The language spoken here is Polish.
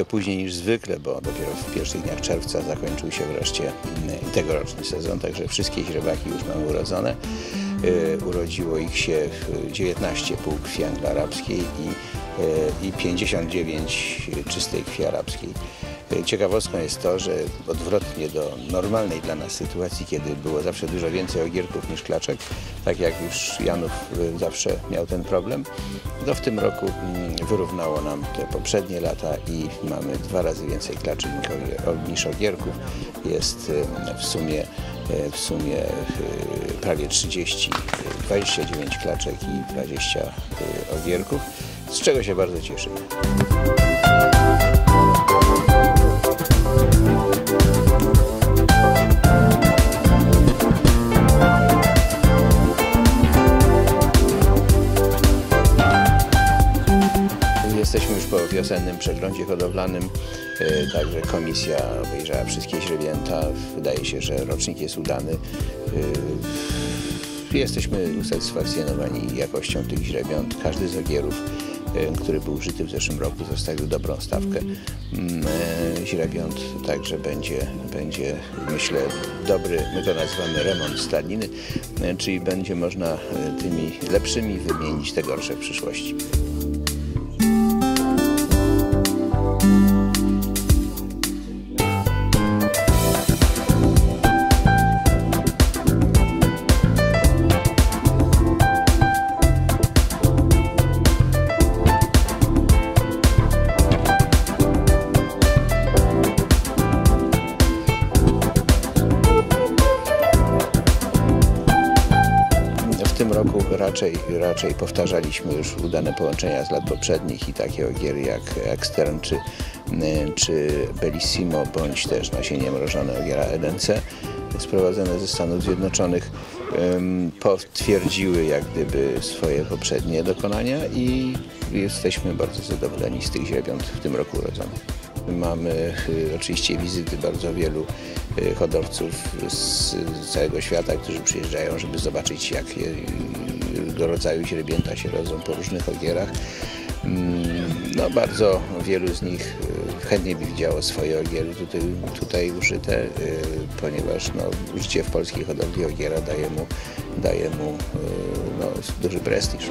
troszkę później niż zwykle, bo dopiero w pierwszych dniach czerwca zakończył się wreszcie mm, tegoroczny sezon, także wszystkie źrebaki już mamy urodzone. Y, Urodziło ich się y, 19 półkrwi anglo-arabskiej i, y, i 59 czystej krwi arabskiej. Ciekawostką jest to, że odwrotnie do normalnej dla nas sytuacji, kiedy było zawsze dużo więcej ogierków niż klaczek, tak jak już Janów y, zawsze miał ten problem, to w tym roku mm, wyrównało nam te poprzednie lata i mamy dwa razy więcej klaczek niż ogierków. Jest y, w sumie, y, w sumie prawie 30, y, 29 klaczek i 20 y, ogierków, z czego się bardzo cieszymy. Wiosennym przeglądzie hodowlanym, e, także komisja obejrzała wszystkie źrebięta. Wydaje się, że rocznik jest udany. E, Jesteśmy usatysfakcjonowani jakością tych źrebiąt. Każdy z ogierów, e, który był użyty w zeszłym roku, zostawił dobrą stawkę mm, źrebiąt, także będzie, będzie myślę dobry, my to nazywamy remont stadniny, czyli będzie można tymi lepszymi wymienić te gorsze w przyszłości. Raczej, raczej powtarzaliśmy już udane połączenia z lat poprzednich i takie ogiery jak Extern czy, czy Bellissimo, bądź też nasienie mrożone ogiera EDNC sprowadzone ze Stanów Zjednoczonych potwierdziły jak gdyby swoje poprzednie dokonania i jesteśmy bardzo zadowoleni z tych źrebiąt w tym roku urodzonych. Mamy y, oczywiście wizyty bardzo wielu y, hodowców z, całego świata, którzy przyjeżdżają, żeby zobaczyć jakie y, rodzaju źrebięta się rodzą po różnych ogierach. Mm, No, bardzo wielu z nich chętnie by widziało swoje ogiery tutaj, tutaj użyte, ponieważ no, użycie w polskiej hodowli ogiera daje mu, daje mu no, duży prestiż.